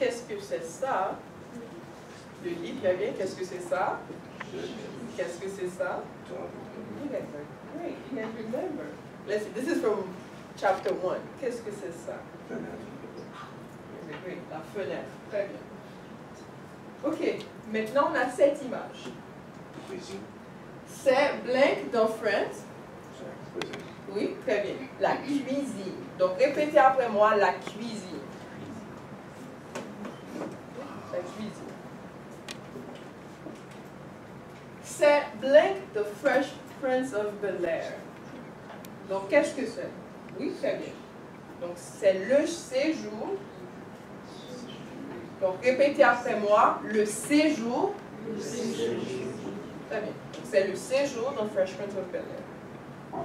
qu'est-ce que c'est ça? Le lit, très bien. Qu'est-ce que c'est ça? Qu'est-ce que c'est ça? Great. You guys remember. Let's see. This is from chapter 1. Qu'est-ce que c'est ça? La fenêtre. Très bien. OK. Maintenant, on a cette image. C'est Blank dans Friends. Oui, très bien. La cuisine. Donc, répétez après moi la cuisine. Cuisine. C'est Blank the Fresh Prince of Bel Air. Donc, qu'est-ce que c'est? Oui, très bien. Donc, c'est le séjour. Donc, répétez après moi le séjour. Très bien. Donc, C'est le séjour dans Fresh Prince of Bel Air.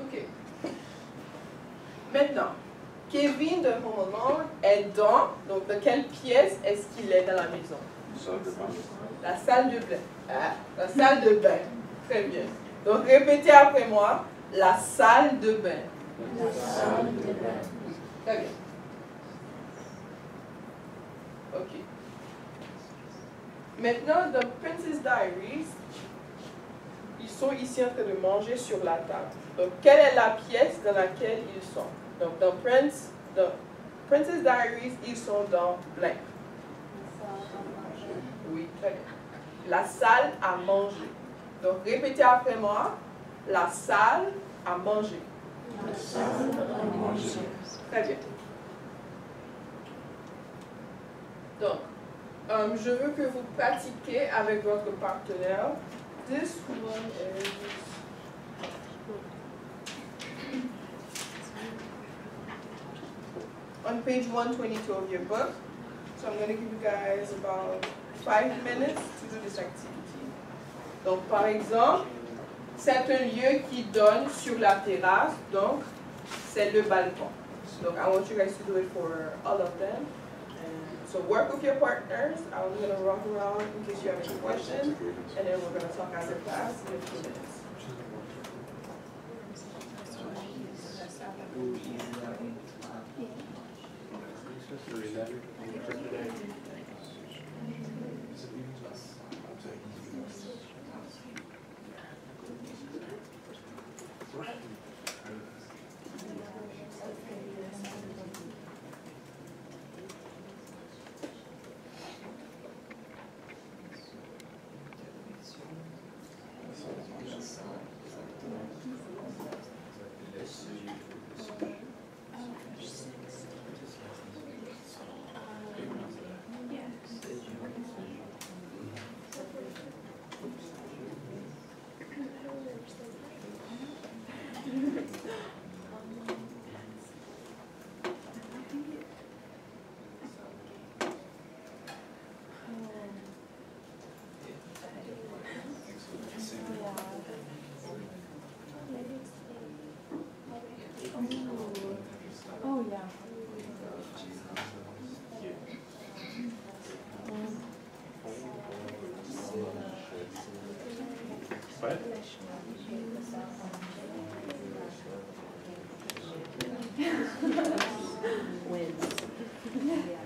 OK. Maintenant, Kevin de Home Alone est dans, donc de quelle pièce est-ce qu'il est dans la maison? Salle de bain. La salle de bain. Ah, la salle de bain. Très bien. Donc répétez après moi, la salle de bain. Très bien. OK. Maintenant, dans Princess Diaries, ils sont ici en train de manger sur la table. Donc, quelle est la pièce dans laquelle ils sont? Donc, dans Prince, dans Princess Diaries, ils sont dans blank. Oui, très bien. La salle à manger. Donc, répétez après moi. La salle à manger. Très bien. Donc, euh, je veux que vous pratiquiez avec votre partenaire. This one is... On page 122 of your book. So I'm going to give you guys about five minutes to do this activity. Donc, par exemple, c'est un lieu qui donne sur la terrasse, donc c'est le balcon. Donc, I want you guys to do it for all of them. So work with your partners. I'm going to walk around in case you have any questions, and then we're going to talk as a class in a few minutes. Oh, Wins.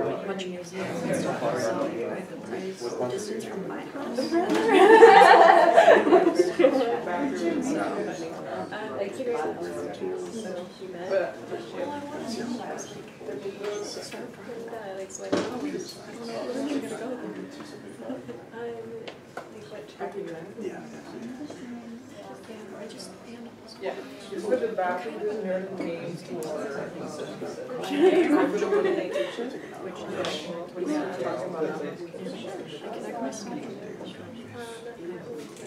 a bunch of museums and stuff, so I could price the distance from my house. I figured out where to, so she met. But All I wanted to know was like, start from that, like, so I don't know, I don't know where you're gonna go. I'm, like, what, Turkey, Yeah. yeah, I just, and Yeah, just put the back of the nerd names for, I think, so. She said. For the women they which is, what are you talking about? I connect my schedule.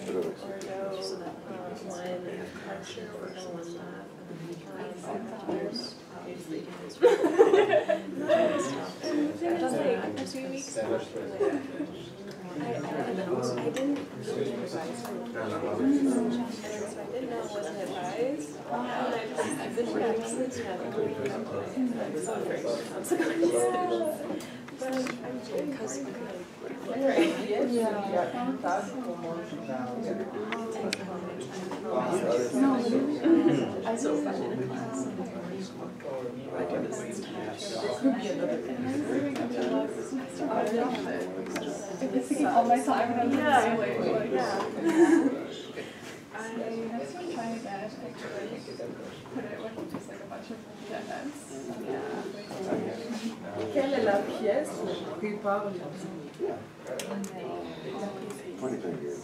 Or no, so that, one archer or no one that, others, obviously, is. I've done like, a few weeks. I, I don't know, I didn't really get advice from. And so I didn't know it wasn't advised, and I just, I've been practicing to have a week of like, some great consequences. But I'm, I'm doing, cause like, so fun in a class. I do this this all my time and I'm Yeah. just like, Yeah. I have been trying to manage to actually put it with just like a bunch of agendas. Quelle est la pièce où prépare les Twenty fingers.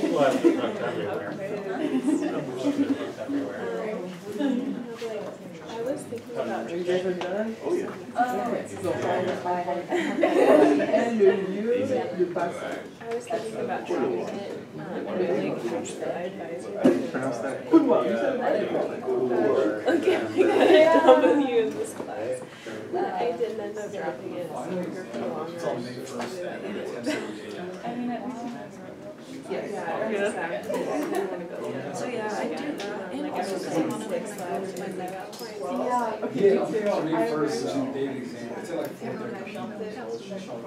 People have looked everywhere. I was thinking about, You guys are done? Oh, yeah. Ils ont Et le lieu de passage. I was thinking about dropping it, like, which the advisor. Pronounce that. Couloir, you said that. Okay, I got a W in this class. Uh, I didn't end up dropping it, so you're for the long run. I mean, at least you guys wrote Yes. Yeah, exactly. So, yeah, I do that, and also I want to fix that with my mega points. Yeah. Okay, Me too. so I I really first- don't.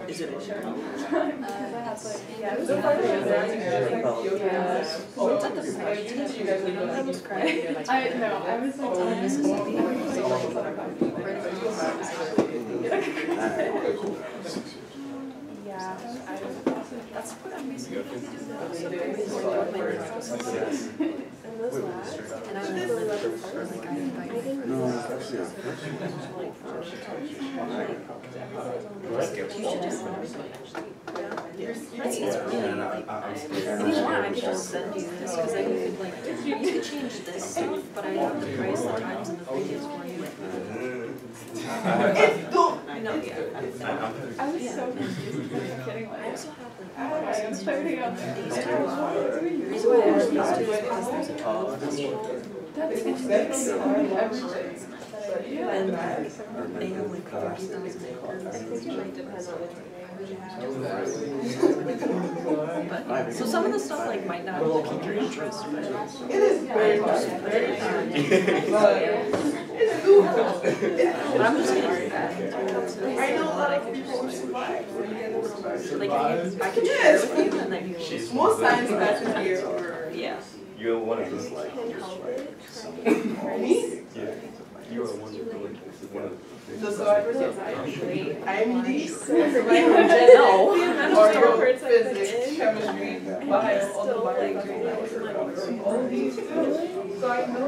Is it? Because I had like, yeah, it was So a far, fun it's like day. yoga. Oh, It's at the so you just- you guys are I done. almost cried. I, no, I was like, Oh, oh, Mississippi. Yeah, I, that's what I'm basically doing now. So I'm basically doing my process. And those last, and I was really like, like I invited. No, that's, yeah. Like, you should just. It's, it's really like, if you want, I could just send you this, cause then you could like, you could change this but I have to price the times and the previous for you. Know, yeah. I was so confused. I'm kidding. I Like, also have. I was trying to figure. These two, the reason why I have these two is because there's a twelve festival. That's interesting. Everything. And they have like thirty thousand acres. I think it might depend on which But, so some of the stuff like might not pique your interest, but. It is very much, very But But it's. I'm just gonna. I know a lot of people who survive, so you guys will survive. Like, I could share with you and then you can. Most science classes here are. Yeah. You're one of those like, Can help it. Me? yeah, you are one of the like, one of The survivors of IMD. No. Or physics, chemistry, bio, all the bio. All these. So I know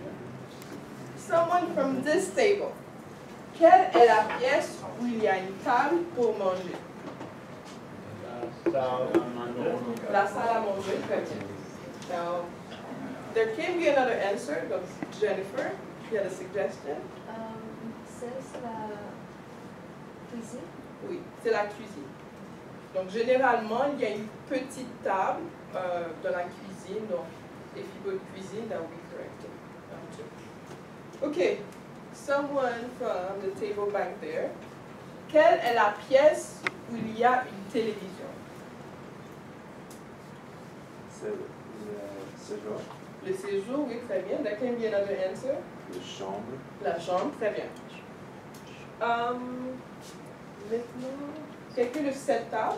Someone from this table. Quelle est la pièce où il y a une table pour manger? La salle à manger, très bien. Now, there can be another answer, donc Jennifer, you had a suggestion? Um, c'est la cuisine. Oui, c'est la cuisine. Donc, généralement, il y a une petite table euh, dans la cuisine. Donc, if you go to cuisine, Okay, someone from the table back there. Quelle est la pièce où il y a une télévision? C'est le séjour, Le séjour, oui, très bien. There can be another answer. les chambres, La chambre, très bien. Um, maintenant, quelqu'un de cette table?